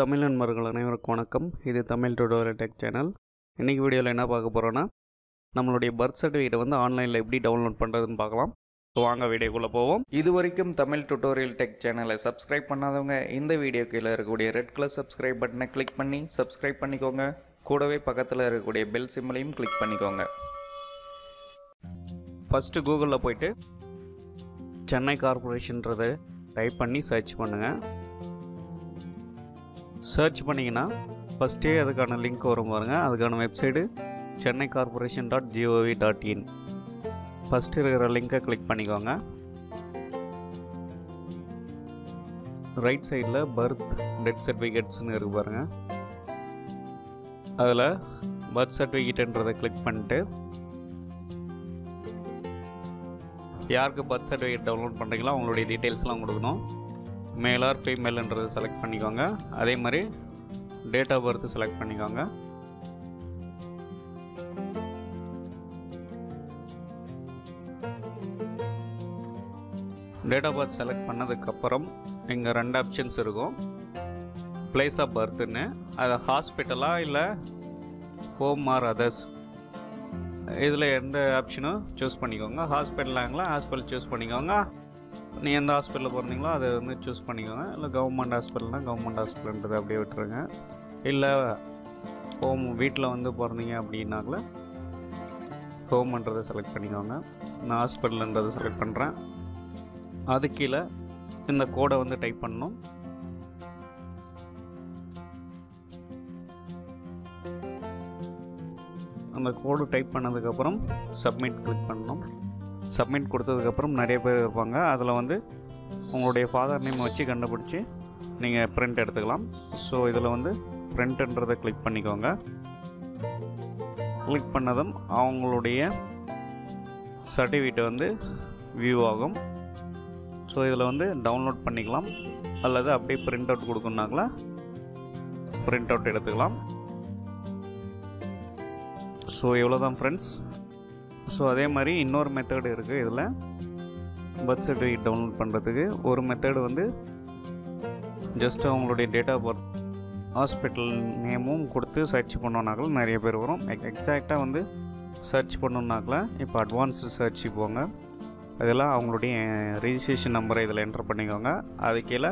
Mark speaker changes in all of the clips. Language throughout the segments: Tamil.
Speaker 1: தமிழ் நண்பர்கள் அனைவருக்கும் வணக்கம். இது தமிழ் டுடோரியல் டெக் சேனல் இன்றைக்கி வீடியோவில் என்ன பார்க்க போகிறோன்னா நம்மளுடைய பர்த் சர்டிஃபிகேட்டை வந்து ஆன்லைனில் எப்படி டவுன்லோட் பண்ணுறதுன்னு பார்க்கலாம். ஸோ வாங்க வீடியோக்குள்ளே போவோம். இது வரைக்கும் தமிழ் டுட்டோரியல் டெக் சேனலை சப்ஸ்கிரைப் பண்ணாதவங்க இந்த வீடியோ கீழே இருக்கக்கூடிய ரெட் கலர் சப்ஸ்கிரைப் பட்டனை கிளிக் பண்ணி சப்ஸ்கிரைப் பண்ணிக்கோங்க. கூடவே பக்கத்தில் இருக்கக்கூடிய பெல் சிம்மலையும் கிளிக் பண்ணிக்கோங்க. ஃபஸ்ட்டு கூகுளில் போயிட்டு சென்னை கார்பரேஷன்றதை டைப் பண்ணி சர்ச் பண்ணுங்கள் சர்ச் பண்ணிங்கன்னா ஃபஸ்ட்டே அதுக்கான லிங்க் வரும் பாருங்கள் அதுக்கான website Chennai corporation dot gov dot in first இருக்கிற லிங்கை கிளிக் பண்ணிக்கோங்க. ரைட் சைடில் பர்த் டெத் சர்டிஃபிகேட்ஸ்னு இருக்கு பாருங்கள் அதில் பர்த் சர்டிஃபிகேட்ன்றதை கிளிக் பண்ணிட்டு யாருக்கு பர்த் சர்டிஃபிகேட் டவுன்லோட் பண்ணுறீங்களோ அவங்களுடைய டீட்டெயில்ஸ்லாம் கொடுக்கணும். மேல் ஆர் ஃபீமேல்ன்றது செலக்ட் பண்ணிக்கோங்க. அதே மாதிரி டேட் ஆஃப் பர்த் செலக்ட் பண்ணிக்கோங்க. டேட் ஆஃப் பர்த் செலக்ட் பண்ணதுக்கப்புறம் இங்கே ரெண்டு ஆப்ஷன்ஸ் இருக்கும். பிளேஸ் ஆஃப் பர்த்துன்னு அது ஹாஸ்பிட்டலா இல்லை ஹோம் ஆர் அதர்ஸ் இதில் எந்த ஆப்ஷனும் சூஸ் பண்ணிக்கோங்க. ஹாஸ்பிட்டலாங்களா ஹாஸ்பிட்டல் சூஸ் பண்ணிக்கோங்க. நீ எந்த ஹாஸ்பிட்டலில் போகிறீங்களோ அதை வந்து சூஸ் பண்ணிக்கோங்க. இல்லை கவர்மெண்ட் ஹாஸ்பிட்டல்னால் கவர்மெண்ட் ஹாஸ்பிட்டல்ன்றதை அப்படியே விட்டுருங்க. இல்லை ஹோம் வீட்டில் வந்து பிறந்தீங்க அப்படின்னாக்கல ஹோம்ன்றதை செலக்ட் பண்ணிக்கோங்க. நான் ஹாஸ்பிட்டல்ன்றதை செலக்ட் பண்ணுறேன் அது கீழே இந்த கோடை வந்து டைப் பண்ணணும். அந்த கோடு டைப் பண்ணதுக்கப்புறம் சப்மிட் கிளிக் பண்ணணும். சப்மிட் கொடுத்ததுக்கப்புறம் நிறைய பேர் இருப்பாங்க. அதில் வந்து உங்களுடைய ஃபாதர் நேம் வச்சு கண்டுபிடிச்சி நீங்கள் பிரிண்ட் எடுத்துக்கலாம். ஸோ இதில் வந்து பிரிண்ட்ன்றதை கிளிக் பண்ணிக்கோங்க. கிளிக் பண்ணதும் அவங்களுடைய சர்டிஃபிகேட் வந்து வியூ ஆகும். ஸோ இதில் வந்து டவுன்லோட் பண்ணிக்கலாம். அல்லது அப்படியே பிரிண்ட் அவுட் கொடுக்கணுனாங்களா பிரிண்ட் அவுட் எடுத்துக்கலாம். ஸோ இவ்வளோ தான் ஃப்ரெண்ட்ஸ் ஸோ அதே மாதிரி இன்னொரு மெத்தடு இருக்குது இதில். பர்த் சர்டிஃபிகேட் டவுன்லோட் பண்ணுறதுக்கு ஒரு மெத்தடு வந்து ஜஸ்ட் அவங்களுடைய டேட் ஆஃப் பர்த் ஹாஸ்பிட்டல் நேமும் கொடுத்து சர்ச் பண்ணோன்னாக்கள் நிறைய பேர் வரும். எக்ஸாக்டாக வந்து சர்ச் பண்ணோன்னாக்கல இப்போ அட்வான்ஸ்டு சர்ச் போங்க. அதெல்லாம் அவங்களுடைய ரிஜிஸ்ட்ரேஷன் நம்பரை இதில் என்ட்ரு பண்ணிக்கோங்க. அது கீழே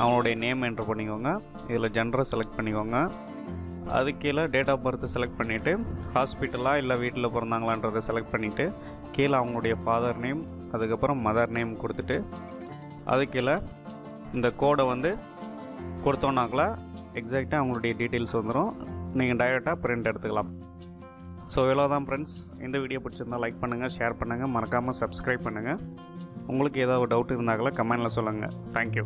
Speaker 1: அவங்களுடைய நேம் என்ட்ரு பண்ணிக்கோங்க. இதில் ஜென்டரை செலக்ட் பண்ணிக்கோங்க. அது கீழே டேட் ஆஃப் பர்த் செலக்ட் பண்ணிவிட்டு ஹாஸ்பிட்டலாக இல்லை வீட்டில் பிறந்தாங்களான்றதை செலக்ட் பண்ணிவிட்டு கீழே அவங்களுடைய ஃபாதர் நேம் அதுக்கப்புறம் மதர் நேம் கொடுத்துட்டு அது கீழே இந்த கோடை வந்து கொடுத்தோன்னாக்கில் எக்ஸாக்டாக அவங்களுடைய டீட்டெயில்ஸ் வந்துடும் நீங்கள் டைரெக்டாக பிரிண்ட் எடுத்துக்கலாம். ஸோ இவ்வளோ தான் ஃப்ரெண்ட்ஸ் இந்த வீடியோ பிடிச்சிருந்தால் லைக் பண்ணுங்கள் ஷேர் பண்ணுங்கள் மறக்காமல் சப்ஸ்கிரைப் பண்ணுங்கள் உங்களுக்கு ஏதாவது டவுட் இருந்தாங்களா கமெண்டில் சொல்லுங்கள் தேங்க்யூ